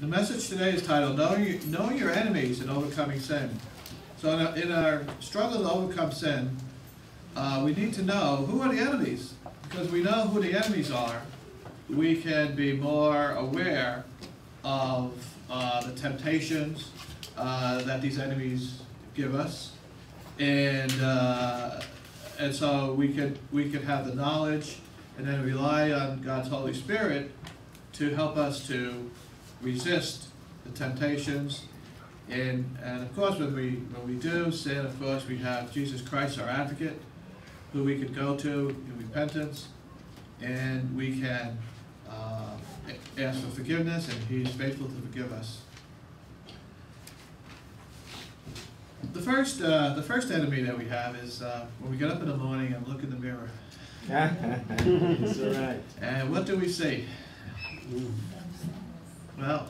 The message today is titled Knowing, Knowing Your Enemies and Overcoming Sin. So, in our, in our struggle to overcome sin, uh, we need to know who are the enemies. Because we know who the enemies are, we can be more aware of uh, the temptations uh, that these enemies give us. And, uh, and so we could, we could have the knowledge and then rely on God's Holy Spirit to help us to resist the temptations. And, and of course, when we, when we do sin, of course, we have Jesus Christ, our advocate, who we could go to in repentance, and we can uh, ask for forgiveness, and He's faithful to forgive us. The first, uh, the first enemy that we have is uh, when we get up in the morning and look in the mirror. That's all right. And what do we see? Well,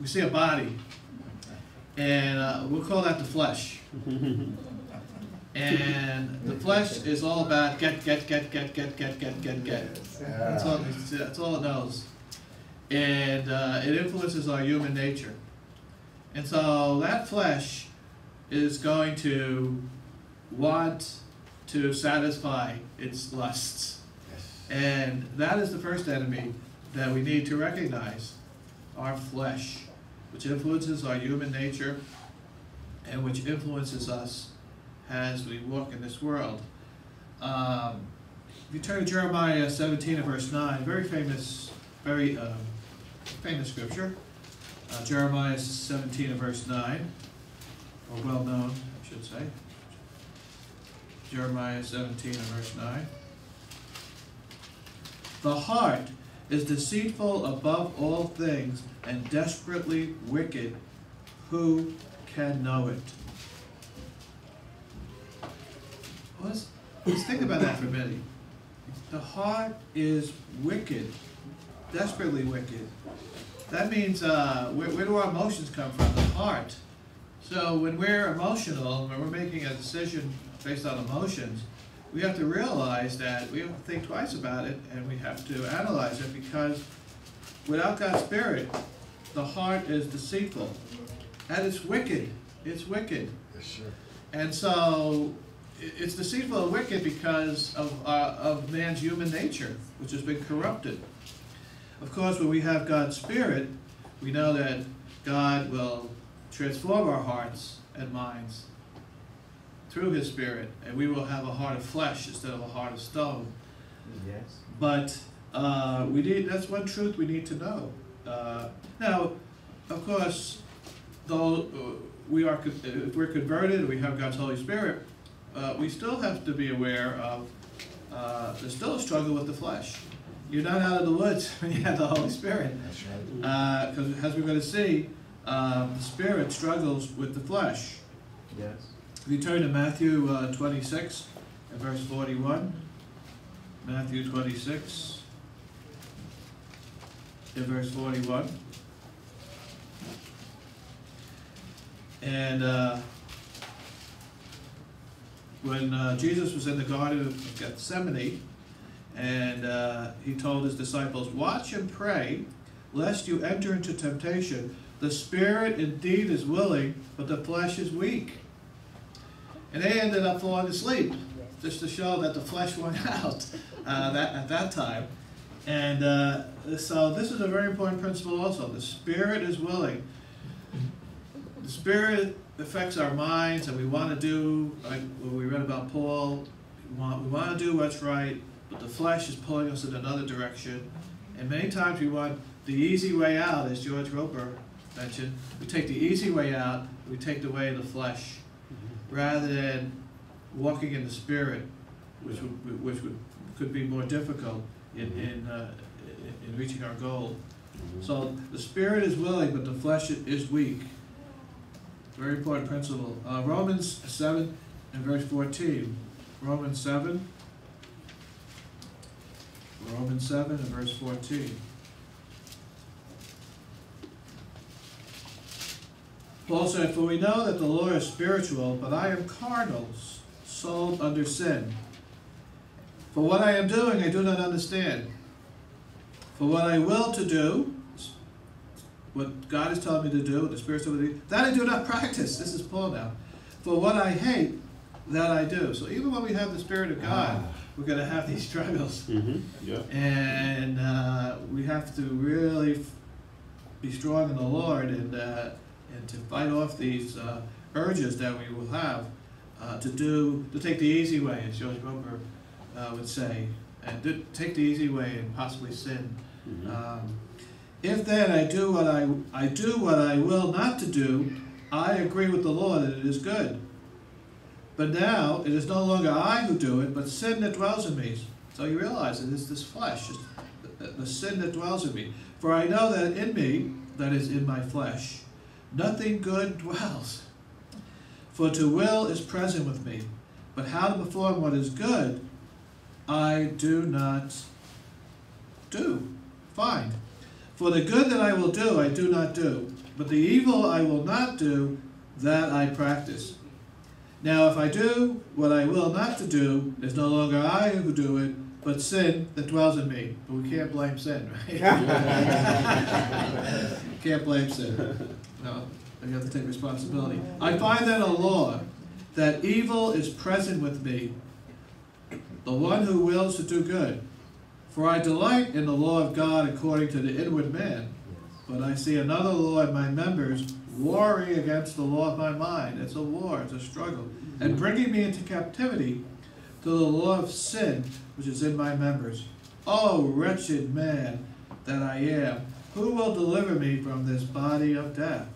we see a body, and uh, we'll call that the flesh. And the flesh is all about get, get, get, get, get, get, get, get, get. That's all, that's all it knows. And uh, it influences our human nature. And so that flesh is going to want to satisfy its lusts. And that is the first enemy that we need to recognize our flesh, which influences our human nature and which influences us as we walk in this world. Um, if you turn to Jeremiah 17 and verse 9, very famous, very um, famous scripture. Uh, Jeremiah 17 and verse 9, or well known, I should say. Jeremiah 17 and verse 9. The heart is deceitful above all things and desperately wicked. Who can know it? Let's, let's think about that for a minute. The heart is wicked, desperately wicked. That means, uh, where, where do our emotions come from? The heart. So when we're emotional, when we're making a decision based on emotions, we have to realize that we have to think twice about it and we have to analyze it because without God's Spirit, the heart is deceitful and it's wicked. It's wicked. Yes, sir. And so it's deceitful and wicked because of, uh, of man's human nature, which has been corrupted. Of course, when we have God's Spirit, we know that God will transform our hearts and minds through His Spirit, and we will have a heart of flesh instead of a heart of stone. Yes. But uh, we need, that's one truth we need to know. Uh, now, of course, though uh, we are if we're converted, we have God's Holy Spirit, uh, we still have to be aware of, uh, there's still a struggle with the flesh. You're not out of the woods when you have the Holy Spirit. Right. Because as we're going to see, the Spirit struggles with the flesh. Yes. If you turn to Matthew uh, 26 and verse 41, Matthew 26 and verse 41. And uh, when uh, Jesus was in the Garden of Gethsemane, and uh, he told his disciples, Watch and pray, lest you enter into temptation. The spirit indeed is willing, but the flesh is weak. And they ended up falling asleep, just to show that the flesh went out uh, that, at that time. And uh, so this is a very important principle also. The spirit is willing. The spirit affects our minds, and we want to do, like what we read about Paul, we want, we want to do what's right, but the flesh is pulling us in another direction. And many times we want the easy way out, as George Roper mentioned. We take the easy way out, we take the way of the flesh rather than walking in the spirit, which would, which would, could be more difficult in, in, uh, in- in reaching our goal. So the spirit is willing, but the flesh is weak. Very important principle. Uh, Romans seven and verse fourteen. Romans seven. Romans seven and verse fourteen. Paul said, For we know that the law is spiritual, but I am carnal, sold under sin. For what I am doing, I do not understand. For what I will to do, what God is telling me to do, what the me to do, that I do not practice. This is Paul now. For what I hate, that I do. So even when we have the Spirit of God, Ah. we're going to have these struggles. Mm-hmm. Yeah. And uh, we have to really be strong in the Lord and, uh, and to fight off these uh, urges that we will have uh, to do, to take the easy way, as George Roper uh, would say, and do, take the easy way and possibly sin. Mhm. Um, if then I do what I, I do what I will not to do, I agree with the law that it is good. But now it is no longer I who do it, but sin that dwells in me. So you realize it is this flesh, the, the sin that dwells in me. For I know that in me, that is in my flesh, nothing good dwells. For to will is present with me, but how to perform what is good, I do not do, find. For the good that I will do, I do not do, but the evil I will not do, that I practice. Now, if I do what I will not to do, it is no longer I who do it, but sin that dwells in me. But we can't blame sin, right? can't blame sin. No, you have to take responsibility. I find that a law that evil is present with me, the one who wills to do good. For I delight in the law of God according to the inward man, but I see another law in my members warring against the law of my mind. It's a war, it's a struggle. And bringing me into captivity to the law of sin which is in my members. Oh, wretched man that I am, who will deliver me from this body of death?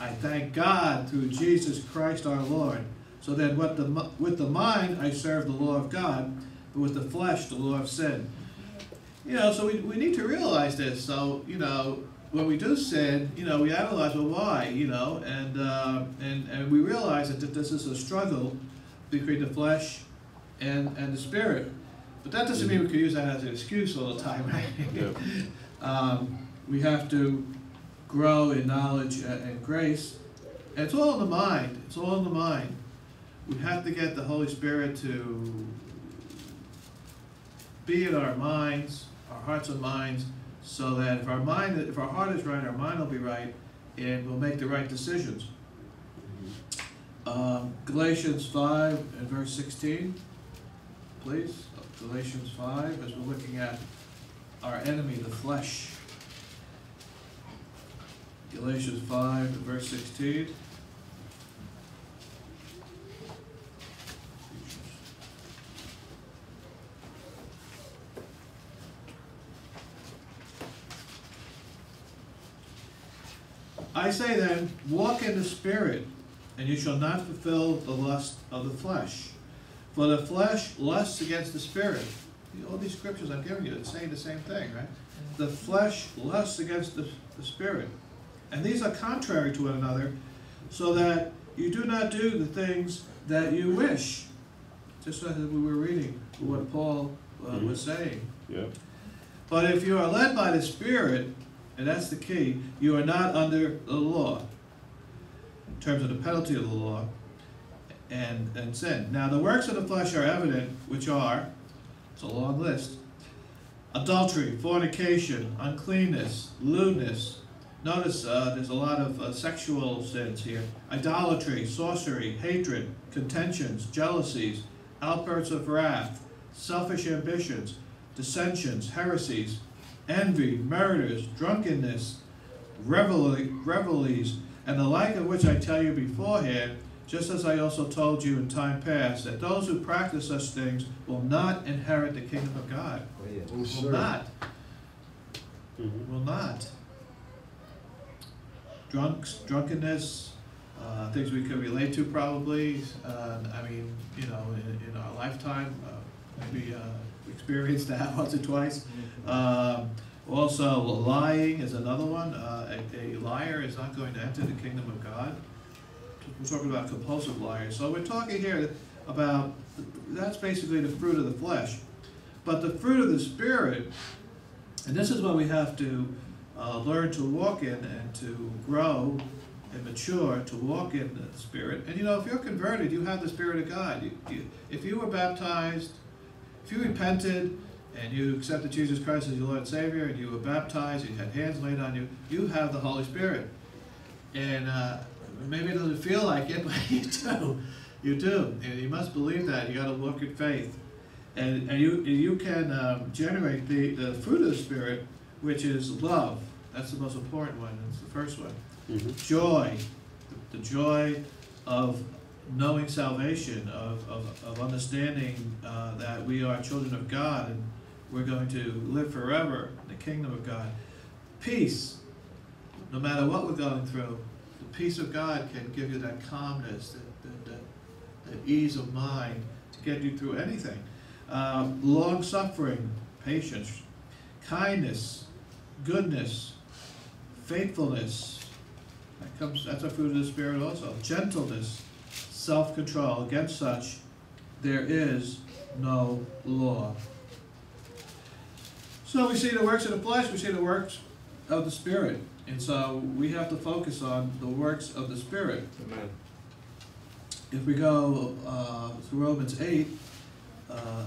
I thank God through Jesus Christ our Lord. So that what the, with the mind I serve the law of God, but with the flesh the law of sin. You know, so we, we need to realize this. So, you know, when we do sin, you know, we analyze, well, why, you know, and, uh, and, and we realize that th- this is a struggle between the flesh and, and the spirit. But that doesn't mean we can use that as an excuse all the time, right? Yeah. um, we have to grow in knowledge and, grace. And it's all in the mind. It's all in the mind. We have to get the Holy Spirit to be in our minds, our hearts and minds, so that if our mind, if our heart is right, our mind will be right, and we'll make the right decisions. Um, Galatians five and verse sixteen, please. Galatians five, as we're looking at our enemy, the flesh. Galatians five verse sixteen. I say then, walk in the Spirit, and you shall not fulfill the lust of the flesh. For the flesh lusts against the Spirit. All these scriptures I'm giving you, it's saying the same thing, right? The flesh lusts against the, the Spirit. And these are contrary to one another, so that you do not do the things that you wish. Just as we were reading what Paul uh, was saying. Yeah. But if you are led by the Spirit, and that's the key, you are not under the law, in terms of the penalty of the law and, and sin. Now, the works of the flesh are evident, which are, it's a long list, adultery, fornication, uncleanness, lewdness. Notice uh, there's a lot of uh, sexual sins here. Idolatry, sorcery, hatred, contentions, jealousies, outbursts of wrath, selfish ambitions, dissensions, heresies, envy, murders, drunkenness, revelries, and the like of which I tell you beforehand, just as I also told you in time past, that those who practice such things will not inherit the kingdom of God. Oh, yeah. Oh, Will sir. not. Mhm. Will not. Drunks, drunkenness, uh, things we could relate to probably. Uh, I mean, you know, in, in our lifetime, uh, maybe uh, experienced that once or twice. Um, also, lying is another one. Uh, a, a liar is not going to enter the kingdom of God. We're talking about compulsive liars. So we're talking here about that's basically the fruit of the flesh. But the fruit of the spirit, and this is what we have to uh, learn to walk in and to grow and mature to walk in the spirit. And you know, if you're converted, you have the spirit of God. You, you, if you were baptized, if you repented, and you accepted Jesus Christ as your Lord and Savior, and you were baptized, you had hands laid on you, you have the Holy Spirit. And uh, maybe it doesn't feel like it, but you do. You do. And you must believe that. You got to walk in faith. And, and you, you can um, generate the, the fruit of the Spirit, which is love. That's the most important one. That's the first one. Mhm. Joy, the joy of knowing salvation, of, of, of understanding uh, that we are children of God and we're going to live forever in the kingdom of God. Peace, no matter what we're going through, the peace of God can give you that calmness, that, that, that, that ease of mind to get you through anything. Uh, long suffering, patience, kindness, goodness, faithfulness. That comes. That's a fruit of the spirit also. Gentleness, self-control. Against such, there is no law. So we see the works of the flesh. We see the works of the spirit, and so we have to focus on the works of the spirit. Amen. If we go uh, to Romans 8, uh,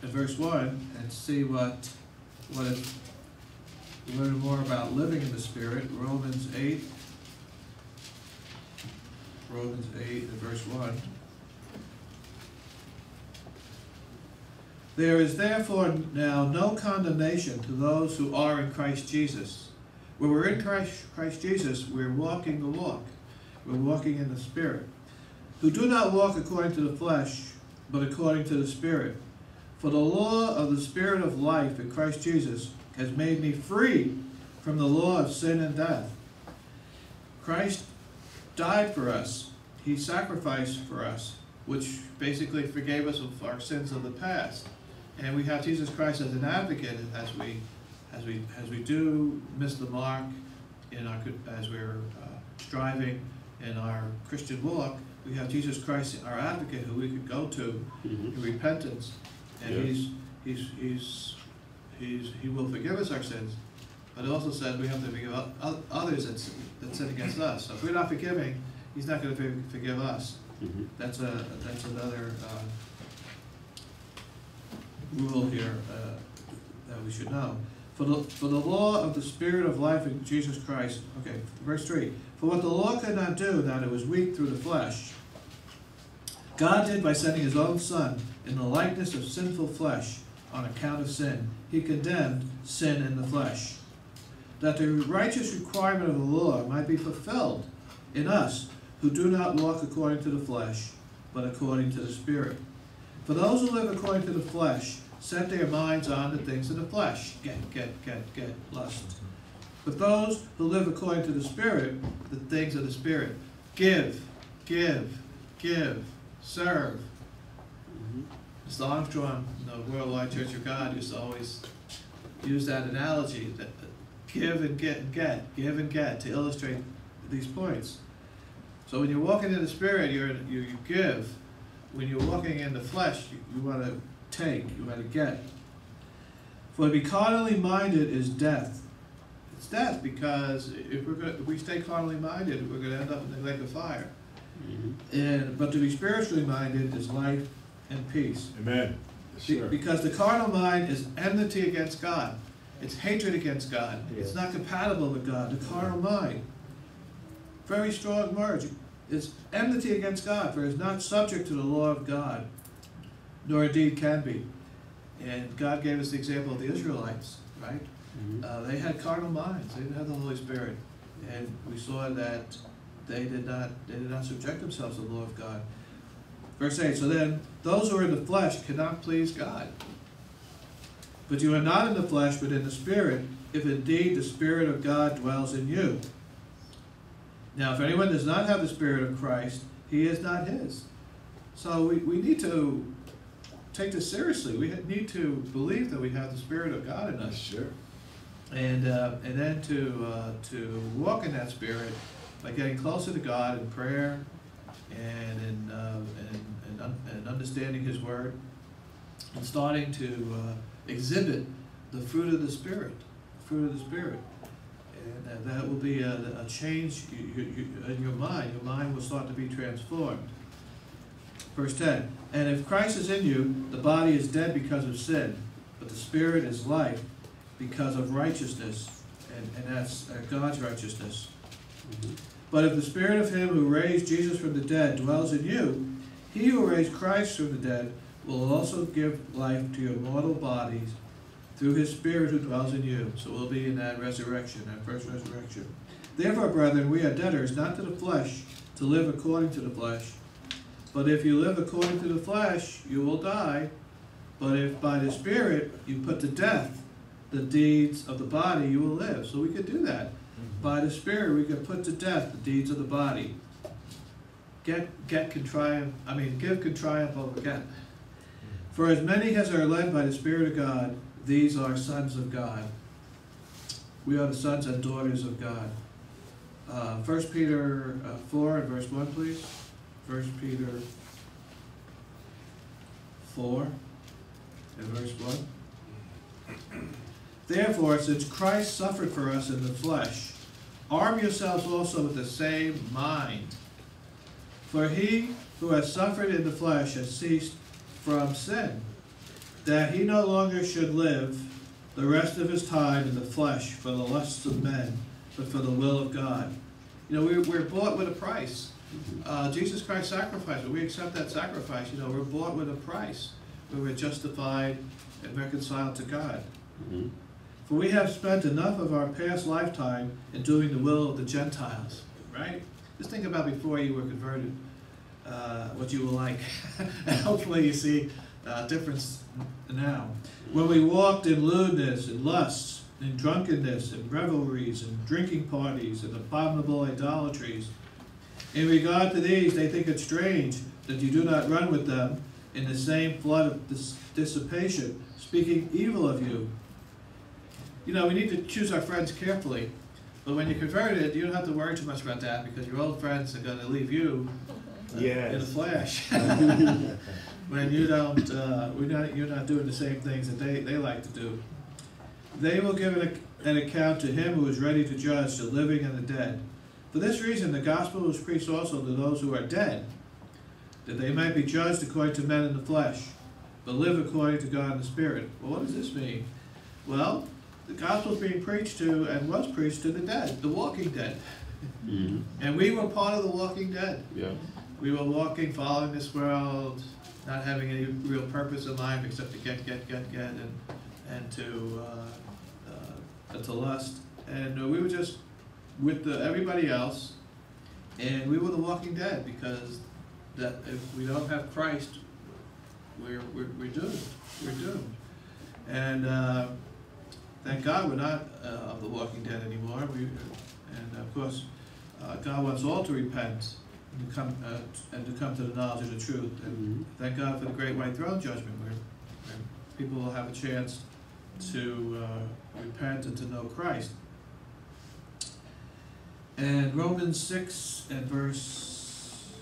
verse 1, and see what, what it, learn more about living in the Spirit, Romans 8, Romans 8 and verse 1. There is therefore now no condemnation to those who are in Christ Jesus. When we're in Christ, Christ Jesus, we're walking the walk. We're walking in the Spirit. Who do not walk according to the flesh, but according to the Spirit. For the law of the Spirit of life in Christ Jesus has made me free from the law of sin and death. Christ died for us. He sacrificed for us, which basically forgave us of our sins of the past. And we have Jesus Christ as an advocate as we, as we, as we do miss the mark in our, as we're uh, striving in our Christian walk. We have Jesus Christ, our advocate, who we could go to Mhm. in repentance, and Yeah. he's, he's, he's, he's, he will forgive us our sins. But it also said we have to forgive others that, sin- that sin against us. So if we're not forgiving, he's not gonna forgive us. Mhm. That's a, that's another, uh, rule here, uh, that we should know. For the, for the law of the Spirit of life in Jesus Christ, okay, verse three. For what the law could not do, that it was weak through the flesh, God did by sending his own Son in the likeness of sinful flesh on account of sin. He condemned sin in the flesh. That the righteous requirement of the law might be fulfilled in us who do not walk according to the flesh, but according to the Spirit. For those who live according to the flesh set their minds on the things of the flesh. Get, get, get, get, lust. But those who live according to the Spirit, the things of the Spirit. Give, give, give, serve. Mm-hmm. Mr. Armstrong, the Worldwide Church of God, used to always use that analogy, that that give and get and get, give and get, to illustrate these points. So when you're walking in the Spirit, you're, you, you give. When you're walking in the flesh, you, you wanna take, you wanna get. For to be carnally minded is death. It's death, because if we're gonna, if we stay carnally minded, we're gonna end up in the lake of fire. Mhm. And, but to be spiritually minded is life and peace. Amen. Be- Because the carnal mind is enmity against God. It's hatred against God. It's not compatible with God, the carnal mind. Very strong words. It's enmity against God, for it is not subject to the law of God, nor indeed can be. And God gave us the example of the Israelites, right? Mhm. Uh, they had carnal minds, they didn't have the Holy Spirit. And we saw that they did not, they did not subject themselves to the law of God. Verse eight, so then, those who are in the flesh cannot please God. But you are not in the flesh, but in the Spirit, if indeed the Spirit of God dwells in you. Now, if anyone does not have the Spirit of Christ, he is not his. So we, we need to take this seriously. We need to believe that we have the Spirit of God in us Sure. and uh, and then to uh, to walk in that spirit by getting closer to God in prayer and in uh, and, and, un- and understanding His Word and starting to uh, exhibit the fruit of the Spirit, fruit of the Spirit, and uh, that will be a, a change in your mind. Your mind will start to be transformed. Verse ten: And if Christ is in you, the body is dead because of sin, but the spirit is life because of righteousness, and, and that's uh, God's righteousness. Mhm. But if the spirit of him who raised Jesus from the dead dwells in you, he who raised Christ from the dead will also give life to your mortal bodies through his spirit who dwells in you. So we'll be in that resurrection, that first resurrection. Therefore, brethren, we are debtors not to the flesh, to live according to the flesh. But if you live according to the flesh, you will die. But if by the Spirit you put to death the deeds of the body, you will live. So we could do that. Mm-hmm. By the Spirit, we could put to death the deeds of the body. Get, get can triumph, I mean, give can triumph over get. For as many as are led by the Spirit of God, these are sons of God. We are the sons and daughters of God. Uh, First Peter uh, four and verse one, please. First Peter four and verse one. Therefore, since Christ suffered for us in the flesh, arm yourselves also with the same mind. For he who has suffered in the flesh has ceased from sin, that he no longer should live the rest of his time in the flesh for the lusts of men, but for the will of God. You know, we're, we're bought with a price. Uh, Jesus Christ sacrificed, when we accept that sacrifice, you know, we're bought with a price. We were justified and reconciled to God. Mhm. For we have spent enough of our past lifetime in doing the will of the Gentiles, right? Just think about before you were converted, uh, what you were like. and hopefully you see a difference now. When we walked in lewdness and lusts, in drunkenness and revelries and drinking parties and abominable idolatries. In regard to these, they think it strange that you do not run with them in the same flood of dis- dissipation, speaking evil of you. You know, we need to choose our friends carefully. But when you're converted, you don't have to worry too much about that because your old friends are going to leave you uh, in a Yes. flash. when you don't, uh, we're not, you're not doing the same things that they, they like to do. They will give an, an account to him who is ready to judge the living and the dead. For this reason, the gospel was preached also to those who are dead, that they might be judged according to men in the flesh, but live according to God in the Spirit. Well, what does this mean? Well, the gospel is being preached to and was preached to the dead, the walking dead. Mhm. And we were part of the walking dead. Yeah. We were walking, following this world, not having any real purpose in life except to get, get, get, get, and, and to, uh, uh, to lust. And uh, we were just with the, everybody else, and we were the walking dead because that if we don't have Christ, we're, we're, we're doomed. We're doomed. And uh, thank God we're not uh, of the walking dead anymore. We, and of course, uh, God wants all to repent and to come uh, and to come to the knowledge of the truth. And Mhm. thank God for the great white throne judgment, where, where people will have a chance to uh, repent and to know Christ. And Romans six and verse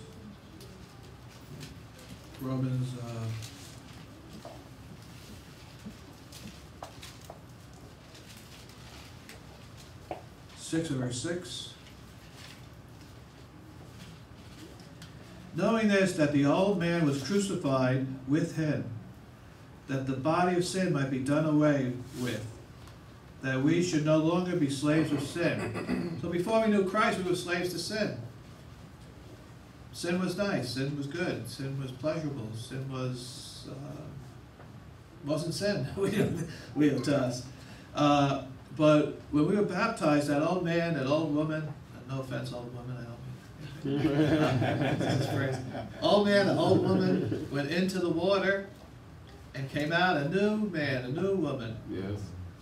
Romans. 6 over 6. Knowing this, that the old man was crucified with him, that the body of sin might be done away with, that we should no longer be slaves of sin. so before we knew Christ, we were slaves to sin. Sin was nice, sin was good, sin was pleasurable, sin was, uh, wasn't sin, we, we, to us. Uh, uh but when we were baptized, that old man, that old woman, no offense, old woman, I don't mean. This is crazy. Old man, the old woman went into the water and came out a new man, a new woman. Yes.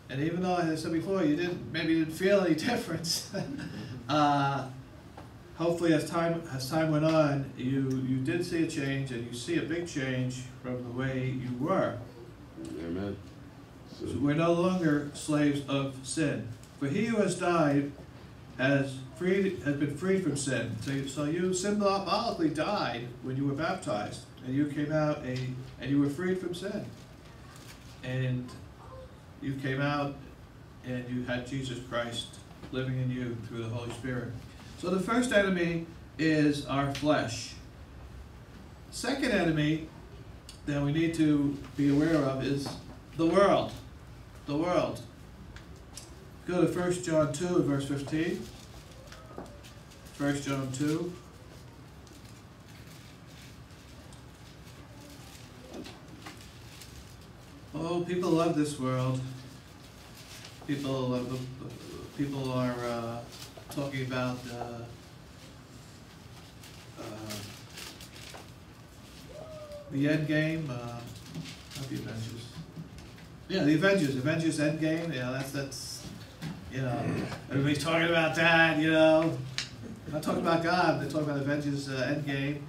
And even though, as I said before, you didn't, maybe you didn't feel any difference, uh, hopefully as time, as time went on, you, you did see a change and you see a big change from the way you were. Amen. So we're no longer slaves of sin. For he who has died has freed, has been freed from sin. So, you- so you symbolically died when you were baptized, and you came out a, and you were freed from sin. And you came out and you had Jesus Christ living in you through the Holy Spirit. So the first enemy is our flesh. Second enemy that we need to be aware of is the world. The world. Go to First John two, verse fifteen. First John two. Oh, people love this world. People, people are uh, talking about uh, uh, the end game. Uh, the Avengers. Yeah, the Avengers. Avengers Endgame. Yeah, that's that's. You know, everybody's talking about that. You know, not talking about God. They're talking about Avengers uh, Endgame.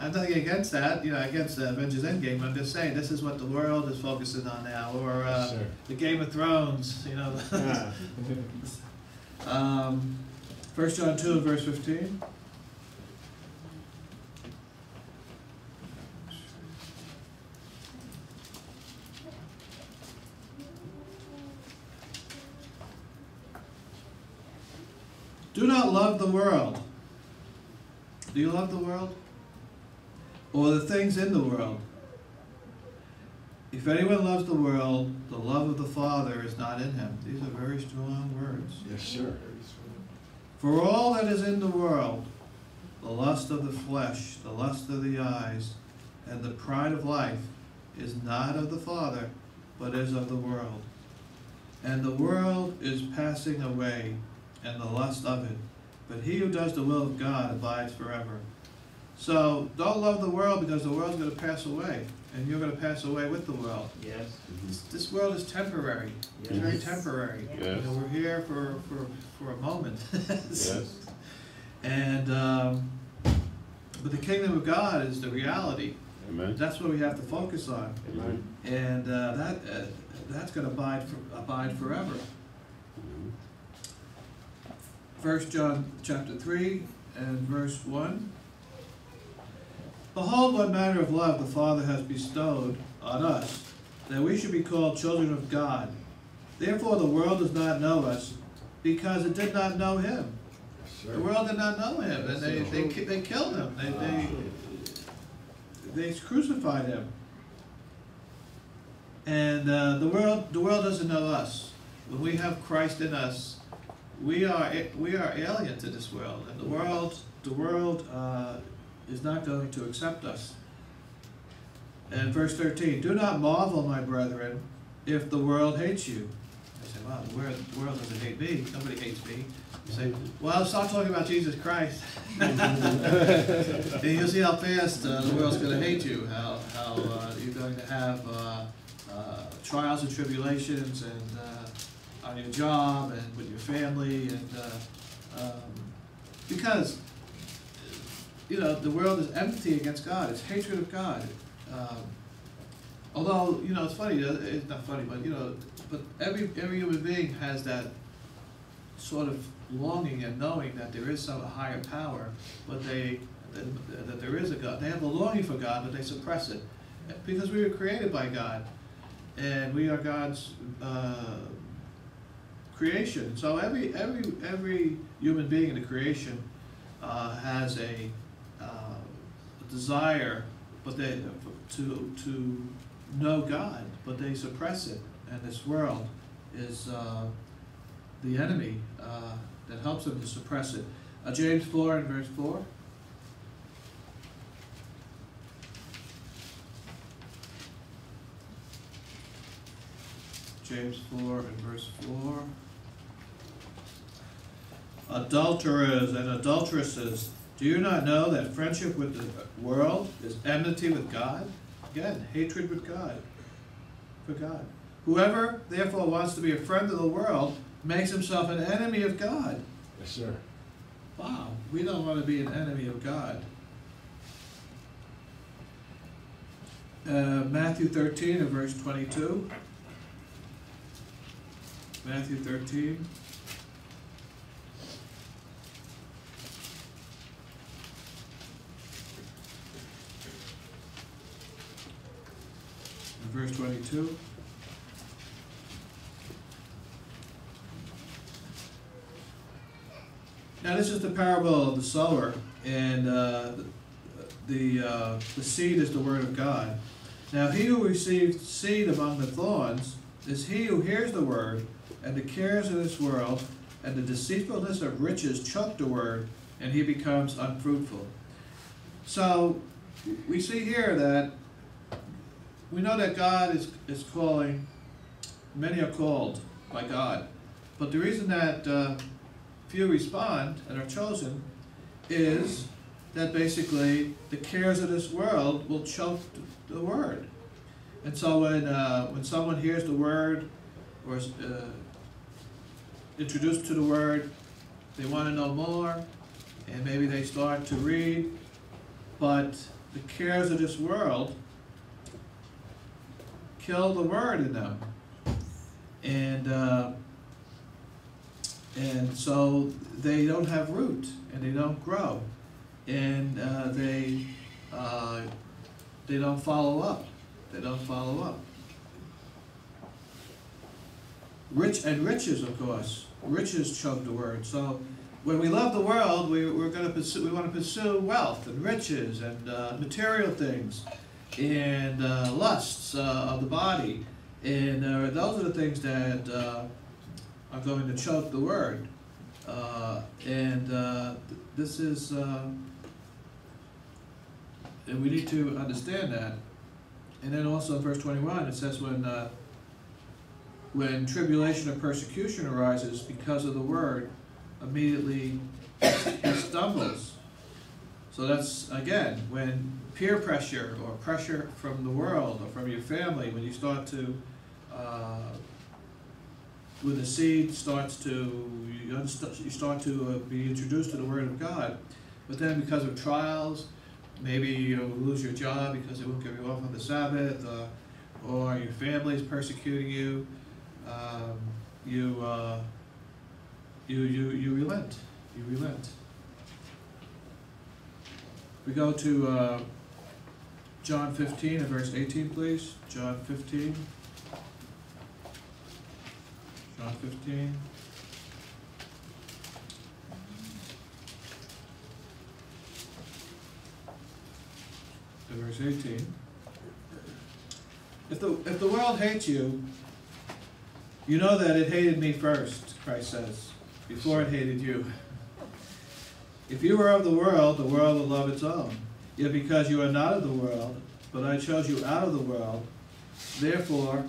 I'm nothing against that, you know, against the Avengers Endgame. I'm just saying this is what the world is focusing on now, or uh, Sure. the Game of Thrones. You know. Um, First John two, verse fifteen. Do not love the world. Do you love the world? Or the things in the world? If anyone loves the world, the love of the Father is not in him. These are very strong words. Yes, sir. For all that is in the world, the lust of the flesh, the lust of the eyes, and the pride of life, is not of the Father, but is of the world. And the world is passing away, and the lust of it. But he who does the will of God abides forever. So don't love the world because the world's going to pass away, and you're going to pass away with the world. Yes. This, this world is temporary. It's very temporary. Yes. You know, we're here for, for, for a moment. Yes. And, um, but the kingdom of God is the reality. Amen. That's what we have to focus on. Amen. And, uh, that, uh, that's gonna abide, for- abide forever. Mhm. First John chapter three and verse one. Behold, what manner of love the Father has bestowed on us, that we should be called children of God. Therefore the world does not know us, because it did not know him. Yes, The world did not know him, and they, they, they killed him, they, they, they crucified him. And, uh, the world, the world doesn't know us. When we have Christ in us, we are, we are alien to this world, and the world, the world, uh, is not going to accept us. And verse thirteen, do not marvel, my brethren, if the world hates you. I say, wow, the world, the world doesn't hate me, nobody hates me. You say, well, stop talking about Jesus Christ. And you'll see how fast uh, the world's gonna hate you, how, how uh, you're going to have uh, uh, trials and tribulations and uh, on your job and with your family and, uh, um, because, you know, the world is enmity against God, it's hatred of God. Um, Although, you know, it's funny, uh, it's not funny, but, you know, but every, every human being has that sort of longing and knowing that there is some higher power, but they, that, that there is a God. They have a longing for God, but they suppress it. Because we were created by God, and we are God's, uh, creation. So every, every, every human being in the creation, uh, has a, uh, a desire, but they, to, to know God, but they suppress it. And this world is, uh, the enemy, uh, that helps them to suppress it. Uh, James four and verse four. James four and verse four adulterers and adulteresses, do you not know that friendship with the world is enmity with God? Again, hatred with God, for God. Whoever, therefore, wants to be a friend of the world makes himself an enemy of God. Yes, sir. Wow, we don't want to be an enemy of God. Uh, Matthew 13 and verse 22. Matthew 13. Verse twenty-two. Now, this is the parable of the sower, and uh, the, uh, the seed is the word of God. Now he who received seed among the thorns is he who hears the word, and the cares of this world and the deceitfulness of riches choke the word, and he becomes unfruitful. So we see here that we know that God is, is calling, many are called by God. But the reason that uh, few respond and are chosen is that basically the cares of this world will choke the word. And so when, uh, when someone hears the word or is uh, introduced to the word, they want to know more, and maybe they start to read, but the cares of this world kill the word in them. And, uh, and so they don't have root and they don't grow and uh, they uh, they don't follow up. They don't follow up. Rich and riches, of course. Riches choke the word. So when we love the world, we, we're going to pursue. We want to pursue wealth and riches and uh, material things, and uh, lusts uh, of the body, and uh, those are the things that uh, are going to choke the word. And th- this is, and we need to understand that. And then also in verse 21, it says, when, when tribulation or persecution arises because of the word, immediately he stumbles. So that's, again, when peer pressure or pressure from the world or from your family, when you start to, uh, when the seed starts to, you, you start to uh, be introduced to the Word of God, but then because of trials, maybe you'll lose your job because they won't give you off on the Sabbath, uh, or your family's persecuting you, um, you, uh, you, you, you relent, you relent. We go to uh, John 15 and verse 18, please. John 15. John 15. To verse 18. If the, if the world hates you, you know that it hated me first, Christ says, before it hated you. If you were of the world, the world would love its own. Yet because you are not of the world, but I chose you out of the world, therefore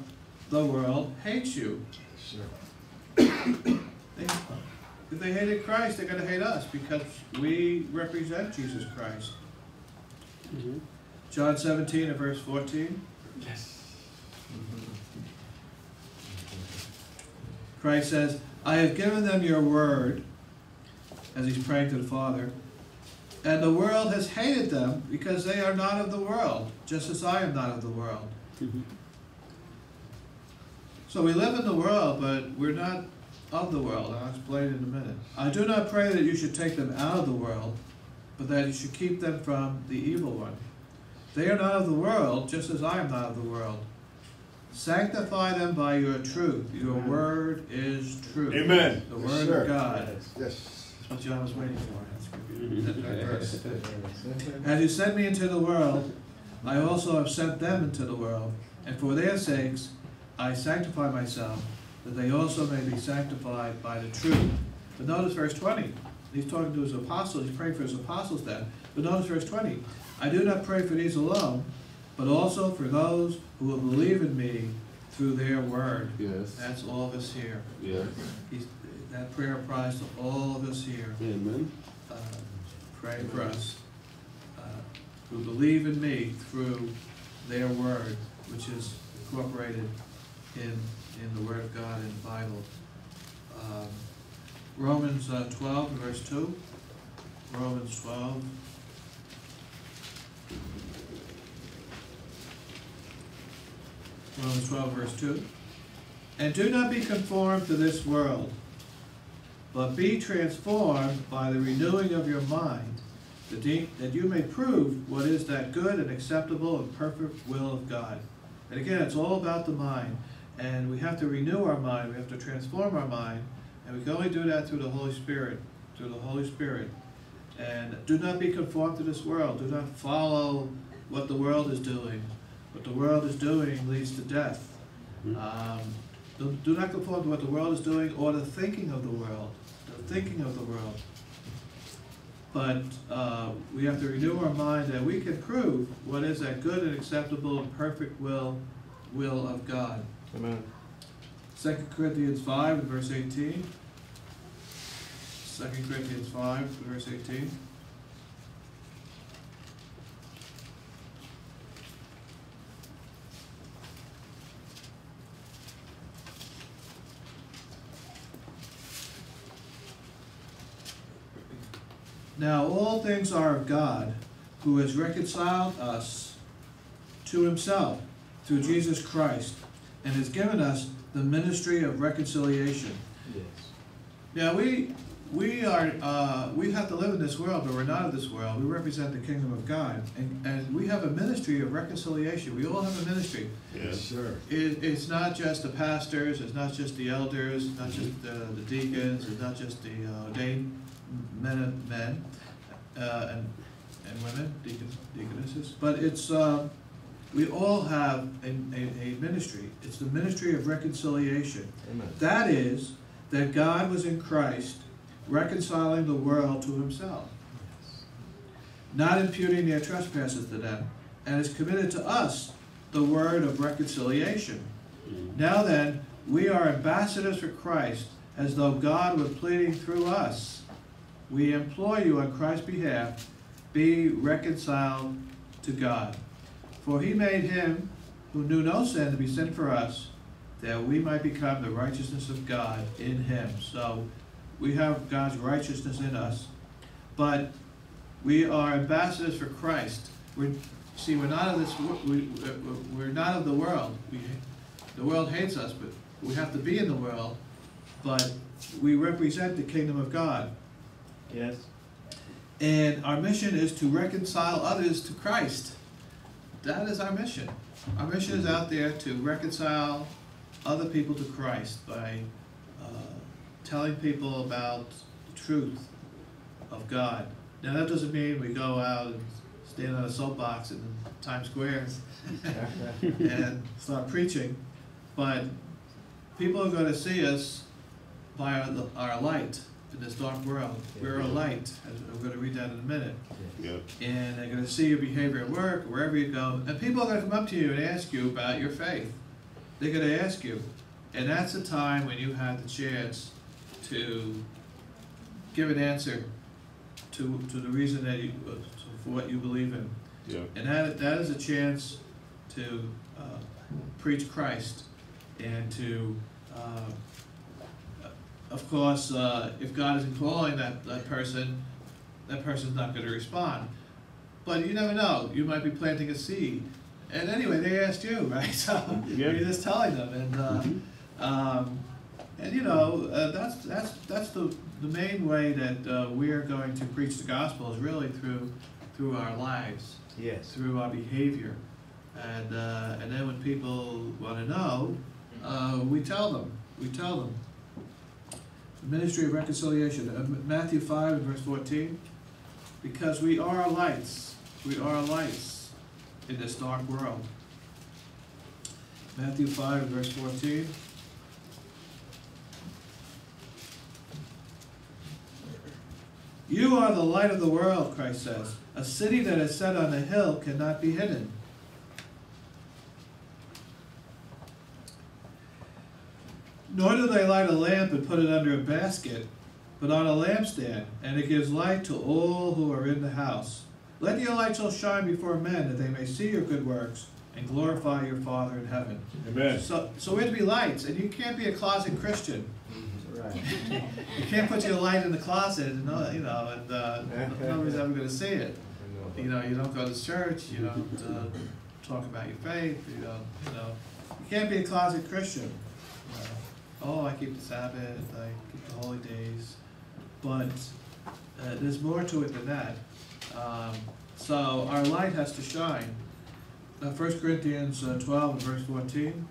the world hates you. Sure. They- If they hated Christ, they're gonna hate us because we represent Jesus Christ. Mm-hmm. John seventeen and verse fourteen, Yes. Christ says, I have given them your word, as he's praying to the Father, and the world has hated them because they are not of the world, just as I am not of the world. Mm-hmm. So we live in the world, but we're not of the world. I'll explain in a minute. I do not pray that you should take them out of the world, but that you should keep them from the evil one. They are not of the world, just as I am not of the world. Sanctify them by your truth. Your Amen. word is true. Amen. The word sir. of God. Yes. Yes. That's what John was waiting for. Mm-hmm. That's. That- that verse. As you sent me into the world, I also have sent them into the world, and for their sakes I sanctify myself, that they also may be sanctified by the truth. But notice verse twenty, he's talking to his apostles, he's praying for his apostles then. But notice verse twenty, I do not pray for these alone, but also for those who will believe in me through their word. Yes. That's all of us here. Yes. He's, that prayer applies to all of us here Amen. Pray for us, uh, who believe in me through their word, which is incorporated in, in the word of God in the Bible. Um, Romans uh, twelve, verse two. Romans twelve. Romans twelve, verse two. And do not be conformed to this world, but be transformed by the renewing of your mind, that that you may prove what is that good and acceptable and perfect will of God. And again, it's all about the mind, and we have to renew our mind, we have to transform our mind, and we can only do that through the Holy Spirit, through the Holy Spirit. And do not be conformed to this world, do not follow what the world is doing, What the world is doing leads to death. Mhm. Um, do, do not conform to what the world is doing or the thinking of the world, thinking of the world. But uh, we have to renew our mind that we can prove what is that good and acceptable and perfect will, will of God. Amen. Second Corinthians five and verse eighteen. Second Corinthians five, verse eighteen. Now all things are of God, who has reconciled us to himself through Jesus Christ, and has given us the ministry of reconciliation. Yes. Now, we, we are, uh, we have to live in this world, but we're not of this world. We represent the kingdom of God, and, and we have a ministry of reconciliation. We all have a ministry. Yes. Sure. It, it's not just the pastors, it's not just the elders, not just the, the deacons, it's not just the uh, ordained men and men, uh, and, and women, deacons, deaconesses, but it's, uh, we all have a, a, a ministry. It's the ministry of reconciliation. Amen. That is, that God was in Christ reconciling the world to himself, not imputing their trespasses to them, and has committed to us the word of reconciliation. Now then, we are ambassadors for Christ, as though God were pleading through us. We implore you on Christ's behalf, be reconciled to God. For he made him who knew no sin to be sin for us, that we might become the righteousness of God in him. So we have God's righteousness in us, but we are ambassadors for Christ. We're, see, we're not of this, we, we're not of the world. We, the world hates us, but we have to be in the world, but we represent the kingdom of God. Yes. And our mission is to reconcile others to Christ. That is our mission. Our mission is out there to reconcile other people to Christ by uh, telling people about the truth of God. Now, that doesn't mean we go out and stand on a soapbox in Times Square and start preaching, but people are going to see us by our, our light in this dark world. We're a light, as I'm going to read that in a minute. Yep. And they're going to see your behavior at work, wherever you go, and people are going to come up to you and ask you about your faith. They're going to ask you, and that's the time when you have the chance to give an answer to to the reason that you uh, for what you believe in. Yep. And that, that is a chance to uh, preach Christ and to, uh, of course, uh, if God isn't calling that, that person, that person's not gonna respond. But you never know, you might be planting a seed. And anyway, they asked you, right? So Yeah. you're just telling them and, uh, um, and you know, uh, that's, that's, that's the, the main way that, uh, we're going to preach the gospel is really through, through our lives Yes. through our behavior. And, uh, and then when people wanna know, uh, we tell them, we tell them. The Ministry of Reconciliation, Matthew five and verse fourteen, because we are lights, we are lights in this dark world. Matthew five and verse fourteen. You are the light of the world, Christ says. A city that is set on a hill cannot be hidden. Nor do they light a lamp and put it under a basket, but on a lampstand, and it gives light to all who are in the house. Let your light so shine before men that they may see your good works and glorify your Father in heaven. Amen. So, so we have to be lights, and you can't be a closet Christian. Right. You can't put your light in the closet, and you know, and uh, nobody's ever going to see it. You know, you don't go to church, you don't uh, talk about your faith, you don't, you know, you can't be a closet Christian. Oh, I keep the Sabbath, I keep the holy days, but uh, there's more to it than that. Um, So our light has to shine. Uh, First Corinthians uh, twelve and verse fourteen.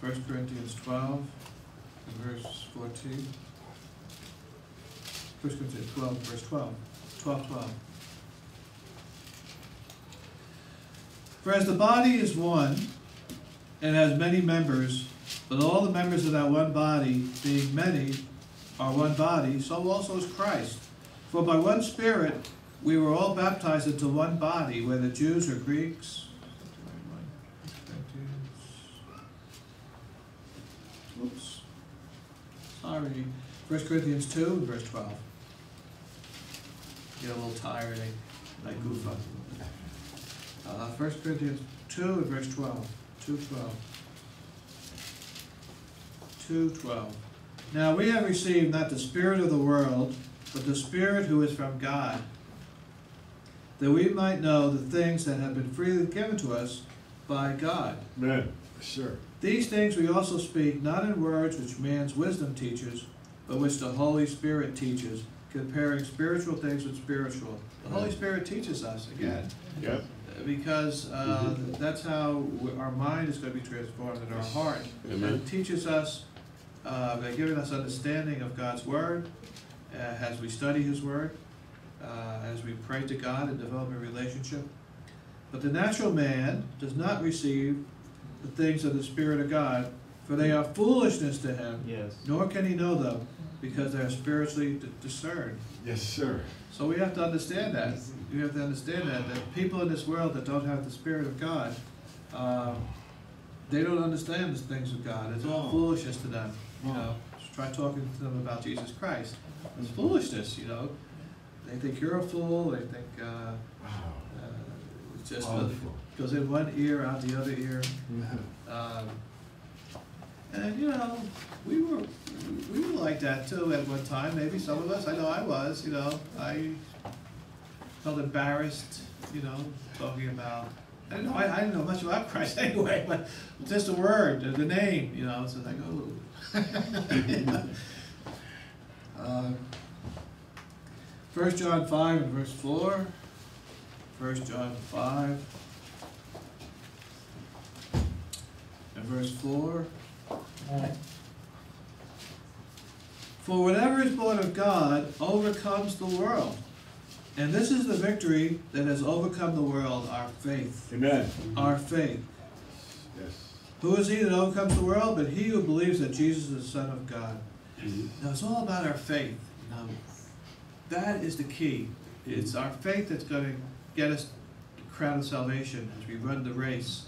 First Corinthians twelve and verse fourteen. First Corinthians twelve, verse 12. 12, 12. For as the body is one, and has many members, but all the members of that one body, being many, are one body, so also is Christ. For by one Spirit we were all baptized into one body, whether Jews or Greeks. Oops. Sorry. First Corinthians two, and verse twelve. Get a little tired, I, I goof up. Uh, First Corinthians two and verse twelve, two twelve. Two twelve. Now we have received not the spirit of the world, but the Spirit who is from God, that we might know the things that have been freely given to us by God. Amen. Sure. These things we also speak, not in words which man's wisdom teaches, but which the Holy Spirit teaches, comparing spiritual things with spiritual. The Holy Spirit teaches us, again, Yep. Because uh, that's how our mind is going to be transformed in our heart. Amen. It teaches us, uh, by giving us understanding of God's Word, uh, as we study His Word, uh, as we pray to God and develop a relationship. But the natural man does not receive the things of the Spirit of God, for they are foolishness to him, Yes. nor can he know them, because they are spiritually d- discerned. Yes, sir. So we have to understand that. You have to understand that, that people in this world that don't have the Spirit of God, um, they don't understand the things of God. It's all foolishness to them, you know. Just try talking to them about Jesus Christ. It's foolishness, you know. They think you're a fool, they think, uh, Wow. uh, it's just, Powerful. goes in one ear, out the other ear. Um, and you know, we were we were like that too at one time. Maybe some of us. I know I was. You know, I felt embarrassed. You know, talking about. I didn't know. I, I didn't know much about Christ anyway, but just the word, the, the name. You know, so like oh. Um, First John five and verse four. First John five. And verse four. For whatever is born of God overcomes the world. And this is the victory that has overcome the world, our faith. Amen. Our faith. Yes. Who is he that overcomes the world? But he who believes that Jesus is the Son of God. Mhm. Now it's all about our faith. Know, that is the key. It's our faith that's going to get us the crown of salvation as we run the race.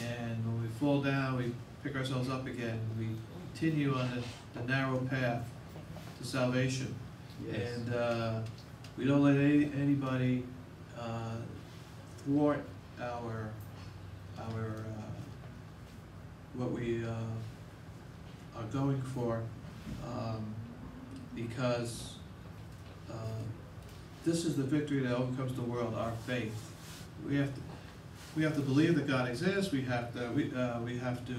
And when we fall down, we pick ourselves up again. We continue on the, the narrow path to salvation. Yes. And uh, we don't let any, anybody uh, thwart our, our, uh, what we uh, are going for, um, because uh, this is the victory that overcomes the world, our faith. We have to, we have to believe that God exists, we have to, we, uh, we have to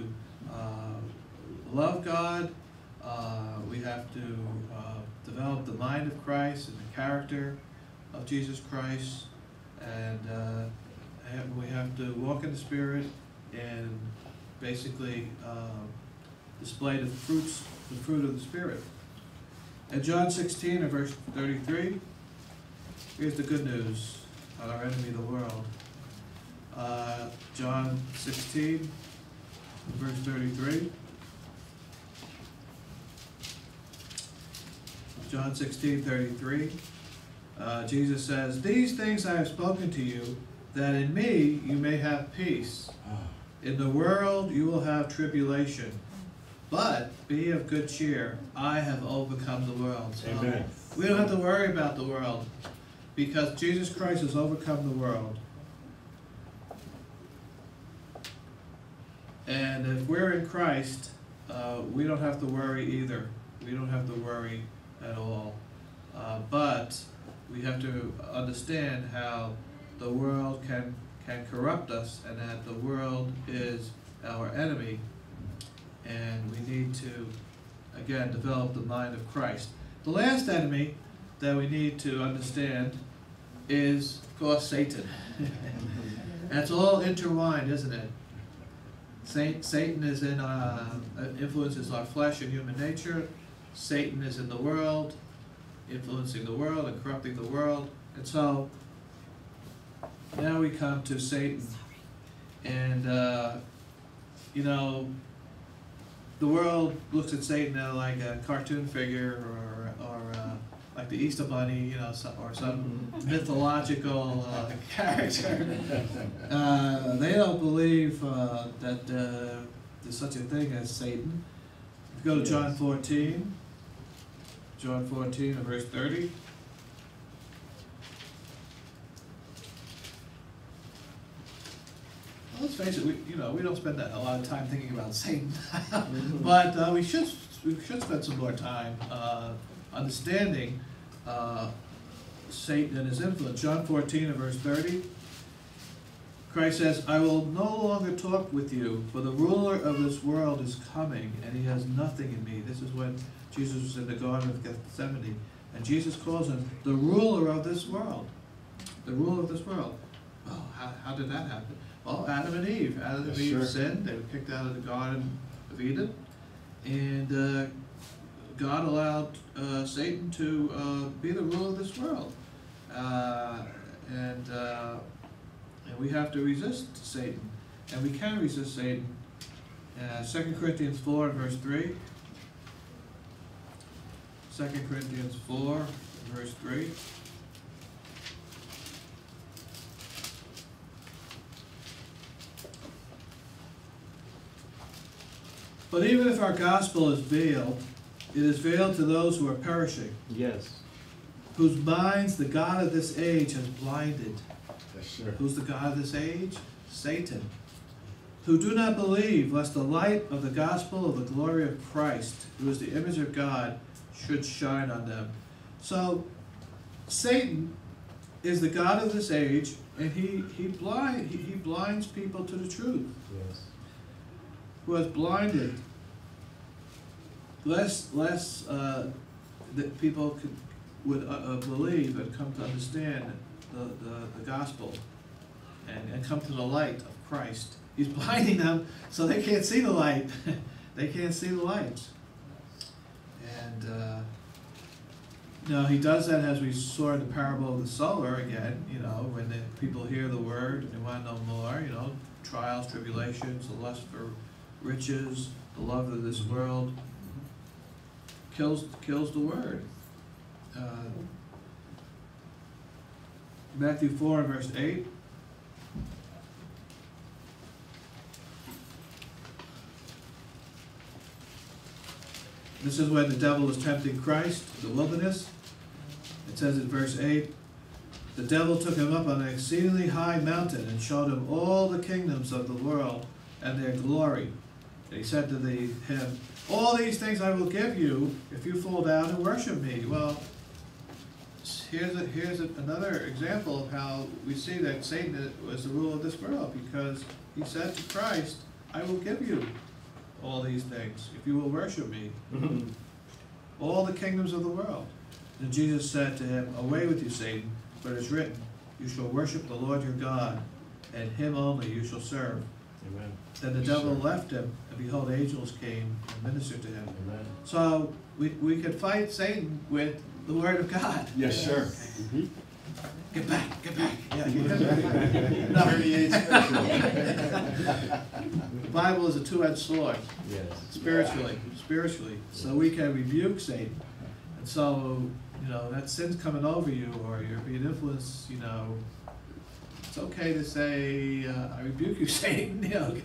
uh, love God, we have to develop the mind of Christ and the character of Jesus Christ, and uh, we have to walk in the Spirit and basically uh, display the fruits, the fruit of the Spirit. In John 16 and verse 33, here's the good news on our enemy, the world. Uh, John 16, verse 33. John 16, 33. Uh, Jesus says, These things I have spoken to you, that in me you may have peace. Ah. In the world you will have tribulation, but be of good cheer. I have overcome the world. So Amen. we don't have to worry about the world because Jesus Christ has overcome the world. And if we're in Christ, uh, we don't have to worry either. We don't have to worry at all. Uh, but we have to understand how the world can, can corrupt us and that the world is our enemy. And we need to, again, develop the mind of Christ. The last enemy that we need to understand is, of course, Satan. That's all intertwined, isn't it? Saint, Satan is in, uh, influences our flesh and human nature. Satan is in the world, influencing the world and corrupting the world. And so, now we come to Satan. And, uh, you know, the world looks at Satan like a cartoon figure or, or uh, like the Easter Bunny, you know, so- or some mythological uh, character. Uh, they don't believe uh, that uh, there's such a thing as Satan. If you go to John 14, John 14 and verse 30. Well, let's face it, we, you know, we don't spend a lot of time thinking about Satan. But uh, we should, we should spend some more time uh, understanding uh, Satan and his influence. John fourteen and verse thirty. Christ says, I will no longer talk with you, for the ruler of this world is coming, and he has nothing in me. This is when Jesus was in the Garden of Gethsemane. And Jesus calls him the ruler of this world. The ruler of this world. Well, how, how did that happen? Well, Adam and Eve. Adam and Yes, Eve sinned. They were kicked out of the Garden of Eden. And uh, God allowed uh, Satan to uh, be the ruler of this world. Uh, and, uh, and we have to resist Satan. And we can resist Satan. Uh, 2 Corinthians 4 verse 3. 2 Corinthians 4 verse 3. But even if our gospel is veiled, it is veiled to those who are perishing, Yes. whose minds the God of this age has blinded. Yes, sir. Who's the God of this age? Satan. Who do not believe, lest the light of the gospel of the glory of Christ, who is the image of God, should shine on them. So, Satan is the God of this age, and he, he blind he, he blinds people to the truth. Yes. who has blinded, less, less, uh, that people could, would, uh, uh, believe and come to understand the, the, the gospel and, and come to the light of Christ. He's blinding them so they can't see the light. They can't see the light. And, uh, you he does that as we saw in the parable of the sower again, you know, when the people hear the word and they want to know more, you know, trials, tribulations, the lust for riches, the love of this world, kills, kills the word. Uh, Matthew four and verse eight. This is when the devil was tempting Christ in the wilderness. It says in verse eight, the devil took him up on an exceedingly high mountain and showed him all the kingdoms of the world and their glory. And he said to the, him, All these things I will give you if you fall down and worship me. Well, here's, a, here's a, another example of how we see that Satan was the ruler of this world because he said to Christ, I will give you all these things if you will worship me, mm-hmm. all the kingdoms of the world. And Jesus said to him, Away with you, Satan, for it is written, You shall worship the Lord your God, and him only you shall serve. Amen. Then the devil left him, and behold, angels came and ministered to him. Amen. So we, we could fight Satan with the word of God. Yes, sir. Get back, get back. Yeah, you- No. Thirty-eight. The Bible is a two-edged sword, Yes. spiritually, spiritually. So we can rebuke Satan. And so, you know, that sin's coming over you, or you're being influenced, you know, it's okay to say, uh, I rebuke you, Satan, you know.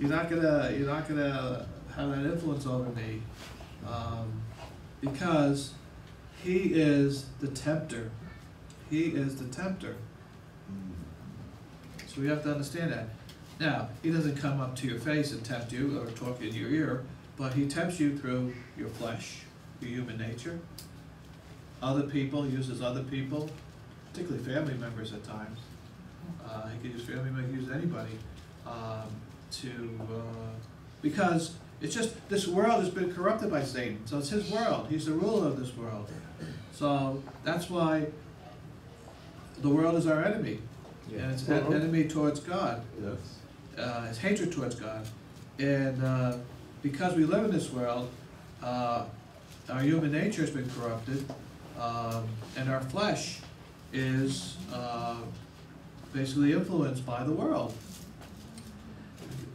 You're not gonna, you're not gonna have that influence over me. Um, because he is the tempter. He is the tempter. So we have to understand that. Now, he doesn't come up to your face and tempt you or talk in your ear, but he tempts you through your flesh, your human nature. Other people, uses other people, particularly family members at times. Uh, he could use family members, he can use anybody, um, to, uh, because it's just, this world has been corrupted by Satan, so it's his world, he's the ruler of this world. So, that's why the world is our enemy, and it's an enemy towards God Yes. uh, his hatred towards God. And uh, because we live in this world, uh, our human nature has been corrupted, um, and our flesh is uh, basically influenced by the world.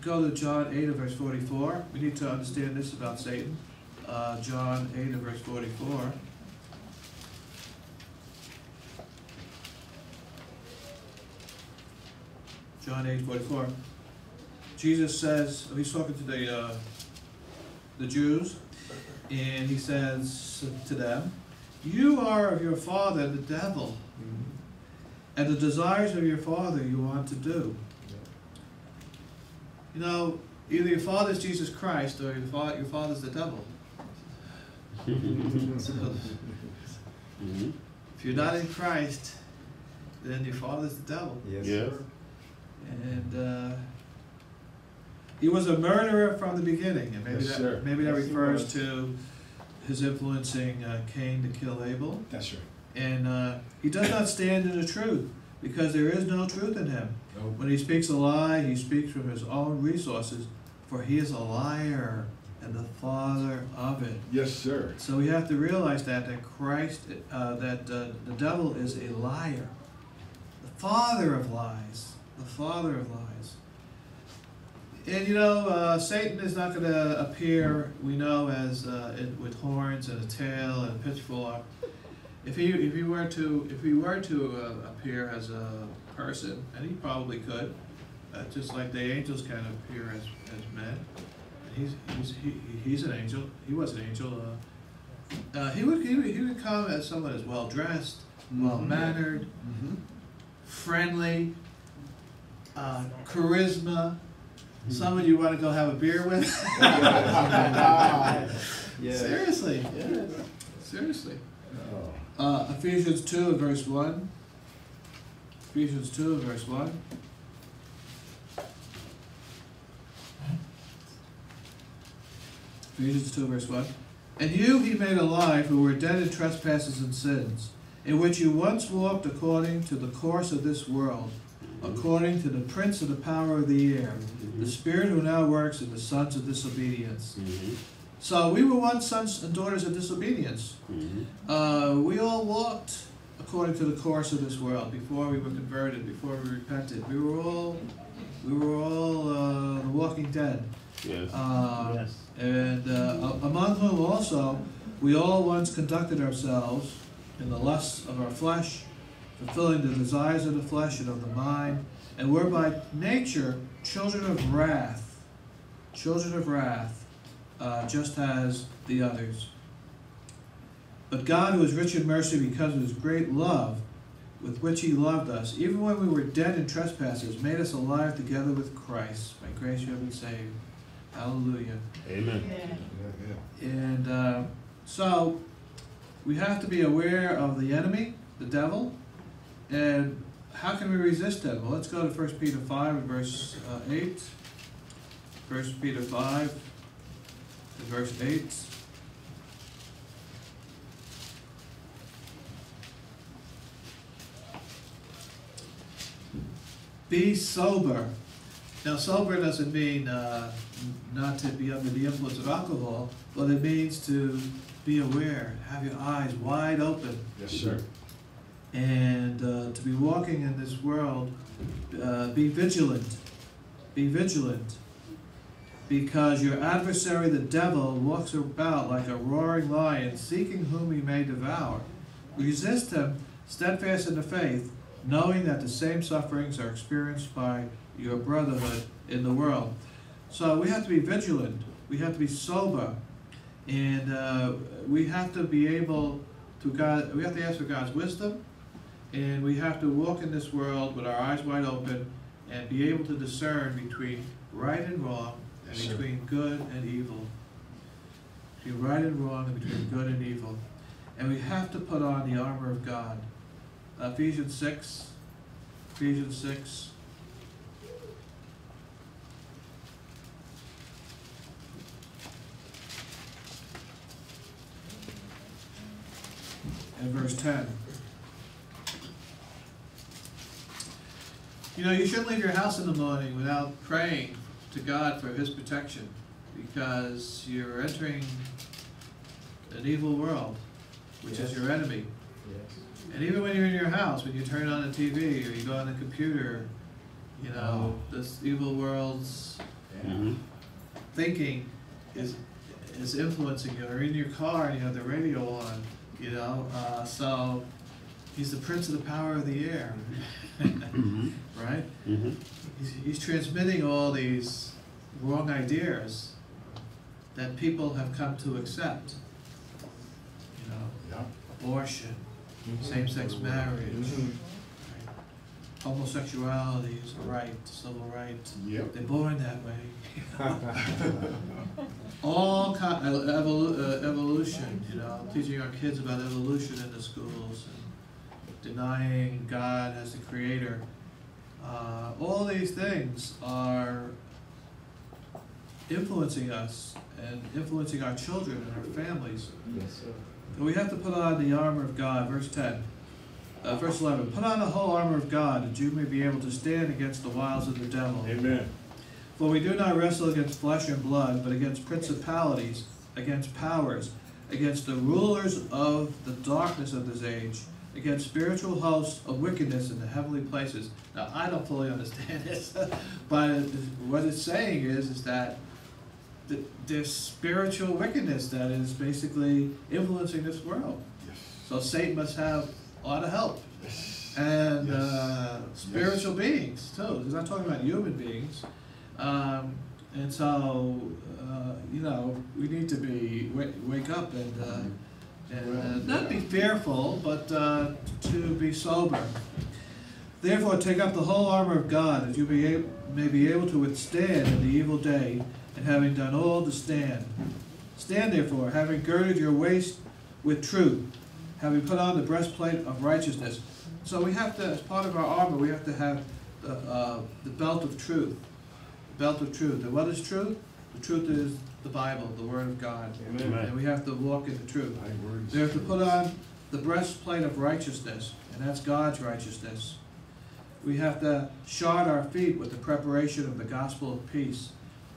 Go to John eight and verse forty-four. We need to understand this about Satan. Uh, John eight and verse forty-four. John eight forty-four. Jesus says, he's talking to the, uh, the Jews, and he says to them, You are of your father the devil, and the desires of your father you want to do. You know, either your father's Jesus Christ or your, fa- your father's the devil. So, if you're not in Christ, then your father's the devil. Yes. Yes. sir. And uh, he was a murderer from the beginning, and maybe Yes, that sir. maybe that Yes, refers to his influencing uh, Cain to kill Abel. That's right. And uh, he does not stand in the truth because there is no truth in him. Nope. When he speaks a lie, he speaks from his own resources, for he is a liar and the father of it. Yes, sir. So we have to realize that that Christ, uh, that uh, the devil is a liar, the father of lies, the father of lies. And you know, uh, Satan is not going to appear, we know, as uh, in, with horns and a tail and a pitchfork. If he if he were to if he were to uh, appear as a person, and he probably could, uh, just like the angels can appear as as men. He's he's he, he's an angel. He was an angel. Uh, uh, he would he would, he would come as someone as well dressed, well mannered, Mm-hmm. friendly, uh, charisma. Someone you want to go have a beer with. Yeah. Seriously, Yeah. seriously. Oh. Uh, Ephesians two and verse one. Ephesians two verse one. Ephesians two verse one. And you he made alive who were dead in trespasses and sins, in which you once walked according to the course of this world, according to the prince of the power of the air, the spirit who now works in the sons of disobedience. Mhm. So we were once sons and daughters of disobedience. Mhm. Uh, we all walked according to the course of this world before we were converted, before we repented. We were all, we were all uh, the walking dead. Yes. Uh, Yes. And uh, among whom also we all once conducted ourselves in the lusts of our flesh, fulfilling the desires of the flesh and of the mind, and were by nature children of wrath, children of wrath, uh, just as the others. But God, who is rich in mercy because of his great love with which he loved us, even when we were dead in trespasses, made us alive together with Christ. By grace you have been saved. Hallelujah. Amen. Yeah, yeah. And uh, so we have to be aware of the enemy, the devil, and how can we resist him? Well, let's go to 1 Peter 5 and verse uh, 8. 1 Peter 5 and verse 8. Be sober. Now, sober doesn't mean uh, not to be under the influence of alcohol, but it means to be aware, have your eyes wide open, Yes, sir. and uh, to be walking in this world. Uh, be vigilant. Be vigilant. Because your adversary, the devil, walks about like a roaring lion, seeking whom he may devour. Resist him, steadfast in the faith, knowing that the same sufferings are experienced by your brotherhood in the world. So we have to be vigilant. We have to be sober, and uh, we have to be able to God. We have to ask for God's wisdom, and we have to walk in this world with our eyes wide open and be able to discern between right and wrong, and sir. between good and evil. Between right and wrong, and between good and evil. And we have to put on the armor of God. Ephesians six. Ephesians six. And verse ten. You know, you shouldn't leave your house in the morning without praying to God for His protection, because you're entering an evil world, which is your enemy. Yes. And even when you're in your house, when you turn on the TV or you go on the computer, You know, this evil world's Mhm. thinking is is influencing you. Or in your car and you have the radio on. You know, uh, so he's the prince of the power of the air, Mhm. right? Mhm. He's, he's transmitting all these wrong ideas that people have come to accept. You know, Yeah. abortion, same-sex marriage, homosexuality is a right, civil rights. Yep. They're born that way. All kind, evolu- uh, evolution, you know, teaching our kids about evolution in the schools and denying God as the creator. Uh, all these things are influencing us and influencing our children and our families. Yes, sir. And we have to put on the armor of God, verse ten. Uh, verse eleven, put on the whole armor of God, that you may be able to stand against the wiles of the devil. Amen. For we do not wrestle against flesh and blood, but against principalities, against powers, against the rulers of the darkness of this age, against spiritual hosts of wickedness in the heavenly places. Now, I don't fully understand this, but what it's saying is, is that th- there's spiritual wickedness that is basically influencing this world. Yes. So Satan must have a lot of help. And Yes. uh, spiritual beings too. He's not talking about human beings. Um, and so, uh, you know, we need to be wake, wake up and uh, and uh, not be fearful, but uh, to be sober. Therefore, take up the whole armor of God, that you be may be able to withstand in the evil day, and having done all to stand. Stand therefore, having girded your waist with truth, having put on the breastplate of righteousness. So we have to, as part of our armor, we have to have the, uh, the belt of truth. The belt of truth. And what is truth? The truth is the Bible, the Word of God. Amen. And we have to walk in the truth. Thy word is We have to put on the breastplate of righteousness, and that's God's righteousness. We have to shod our feet with the preparation of the gospel of peace.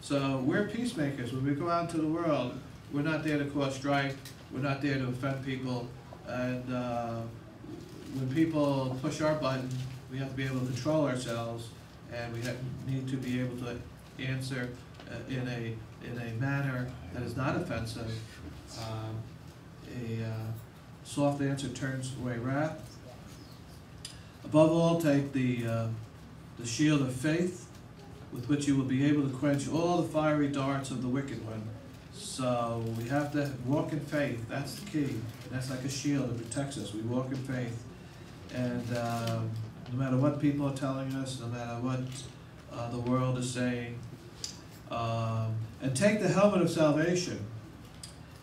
So we're peacemakers. When we go out into the world, we're not there to cause strife. We're not there to offend people. And uh, when people push our button, we have to be able to control ourselves, and we have, need to be able to answer uh, in a in a manner that is not offensive. Um, a uh, soft answer turns away wrath. Above all, take the, uh, the shield of faith, with which you will be able to quench all the fiery darts of the wicked one. So we have to walk in faith. That's the key. That's like a shield that protects us. We walk in faith, and um, no matter what people are telling us, no matter what uh, the world is saying, um, and take the helmet of salvation.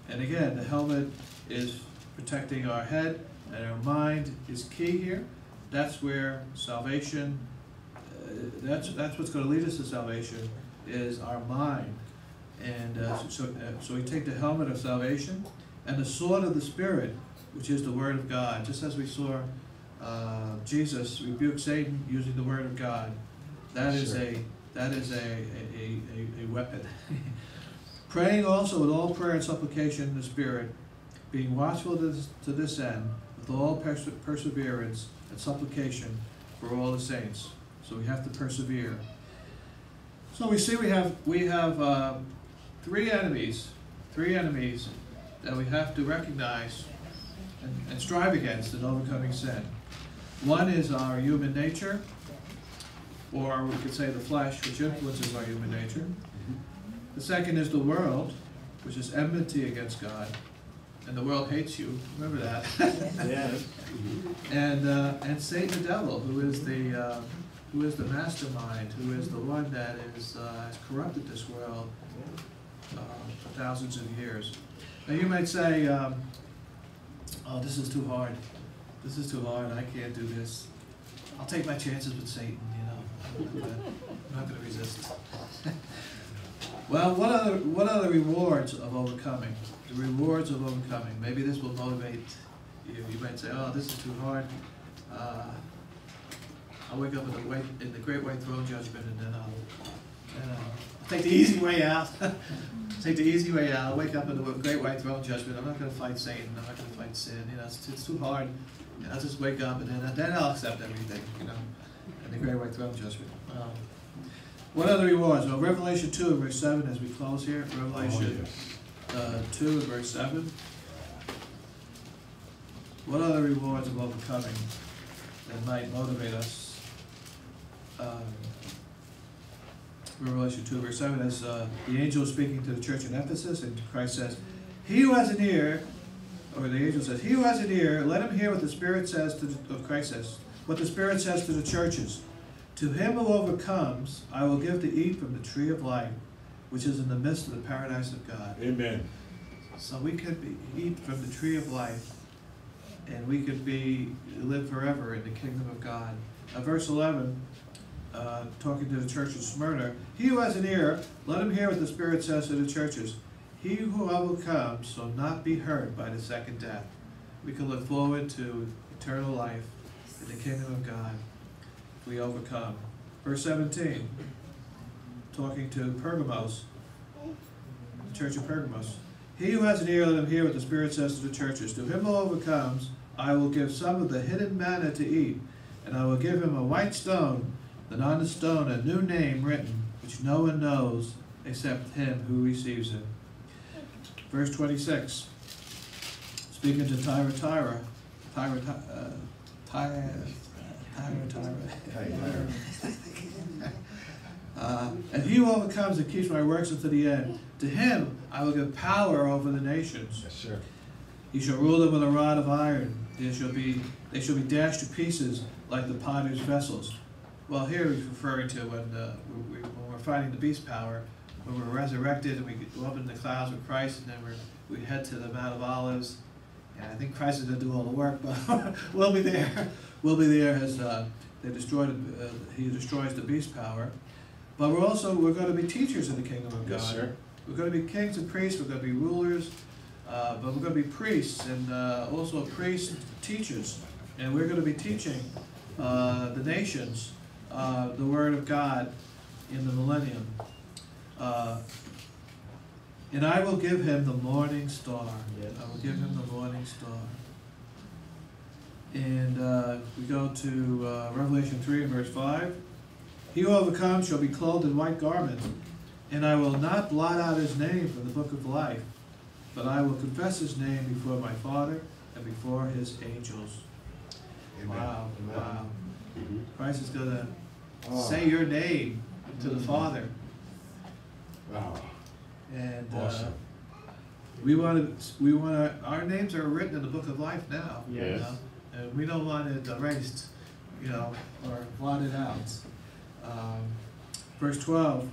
And again, the helmet is protecting our head and our mind is key here. That's where salvation, that's, that's what's gonna lead us to salvation, is our mind. And uh, so, uh, so we take the helmet of salvation and the sword of the Spirit, which is the Word of God, just as we saw uh, Jesus rebuke Satan using the Word of God. That is Sure. a, that is a, a, a, a weapon. Praying also with all prayer and supplication in the Spirit, being watchful to this, to this end, with all perse- perseverance and supplication for all the saints. So we have to persevere. So we see we have, we have, uh, three enemies, three enemies that we have to recognize and, and strive against in overcoming sin. One is our human nature, or we could say the flesh, which influences our human nature. The second is the world, which is enmity against God, and the world hates you. Remember that. Yes. and uh, and Satan, the devil, who is the uh, who is the mastermind, who is the one that is uh, has corrupted this world uh, for thousands of years. Now you might say, um, "Oh, this is too hard. This is too hard. I can't do this. I'll take my chances with Satan. You know, I'm not not gonna resist." well, what are the, what are the rewards of overcoming? The rewards of overcoming. Maybe this will motivate you. You might say, "Oh, this is too hard." Uh, I'll wake up in the white, in the great white throne judgment, and then I'll, and I'll take the easy way out. take the easy way out. I'll wake up in the great white throne judgment. I'm not going to fight Satan. I'm not going to fight sin. You know, it's, it's too hard. I'll just wake up, and then then I'll accept everything. You know, and the great white throne judgment. Um, What other rewards? Well, Revelation two and verse seven, as we close here, Oh, Revelation yes. uh, two and verse seven. What are the rewards of overcoming that might motivate us? Um, Revelation two verse seven, as uh, the angel is speaking to the church in Ephesus, and Christ says, "He who has an ear," or the angel says, "He who has an ear, let him hear what the Spirit says to," the, or Christ says, "what the Spirit says to the churches. To him who overcomes, I will give to eat from the tree of life, which is in the midst of the paradise of God." Amen. So we could be, eat from the tree of life, and we could be, live forever in the kingdom of God. Uh, verse eleven, uh, talking to the church of Smyrna, he who has an ear, let him hear what the Spirit says to the churches. He who overcomes shall not be hurt by the second death. We can look forward to eternal life in the kingdom of God we overcome. Verse seventeen, talking to Pergamos, the church of Pergamos. He who has an ear, let him hear what the Spirit says to the churches. To him who overcomes, I will give some of the hidden manna to eat, and I will give him a white stone, and on the stone a new name written, which no one knows except him who receives it. Verse twenty-six. Speaking to Tyra, Tyra, Tyra, uh, Tyra, Tyra, Tyra. Uh, and he who overcomes and keeps my works unto the end, to him I will give power over the nations. Yes, sir. He shall rule them with a rod of iron. They shall be they shall be dashed to pieces like the potter's vessels. Well, here he's referring to when uh, we, we, when we're fighting the beast power, when we're resurrected and we go up in the clouds with Christ, and then we're, we head to the Mount of Olives. And I think Christ is going to do all the work, but we'll be there. We'll be there as uh, they destroy. Uh, he destroys the beast power. But we're also we're going to be teachers in the kingdom of God. Yes, sir. We're going to be kings and priests. We're going to be rulers. Uh, but we're going to be priests and uh, also priests, teachers, and we're going to be teaching uh, the nations uh, the word of God in the millennium. Uh, and I will give him the morning star. Yes. I will give him the morning star. And uh, we go to uh, Revelation 3 and verse 5. He who overcomes shall be clothed in white garments, and I will not blot out his name from the book of life, but I will confess his name before my Father and before his angels. Amen. Wow, Amen. wow. Mhm. Christ is gonna Oh. say your name to the Father, Wow. and uh, Awesome. we want to. We want to. Our names are written in the book of life now. you Yes. know, and we don't want it erased, you know, or blotted out. Um, verse twelve.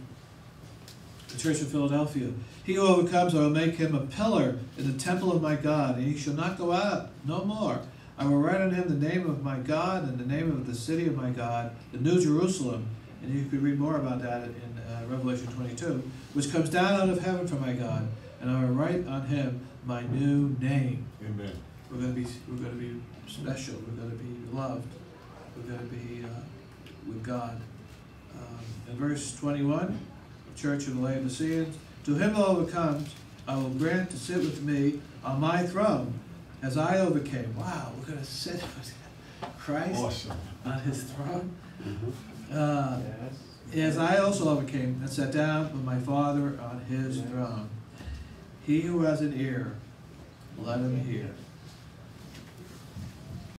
The Church of Philadelphia. He who overcomes, I will make him a pillar in the temple of my God, and he shall not go out no more. I will write on him the name of my God and the name of the city of my God, the New Jerusalem. And you can read more about that in uh, Revelation 22, which comes down out of heaven from my God, and I will write on him my new name. Amen. We're going to be we're going to be special. We're going to be loved. We're going to be uh, with God. Um, in verse 21, the church of the Laodiceans, to him who overcomes, I will grant to sit with me on my throne, as I overcame. Wow, we're going to sit with Christ Awesome. on his throne. Mhm. Uh, Yes. as I also overcame and sat down with my Father on his throne. He who has an ear, let him hear.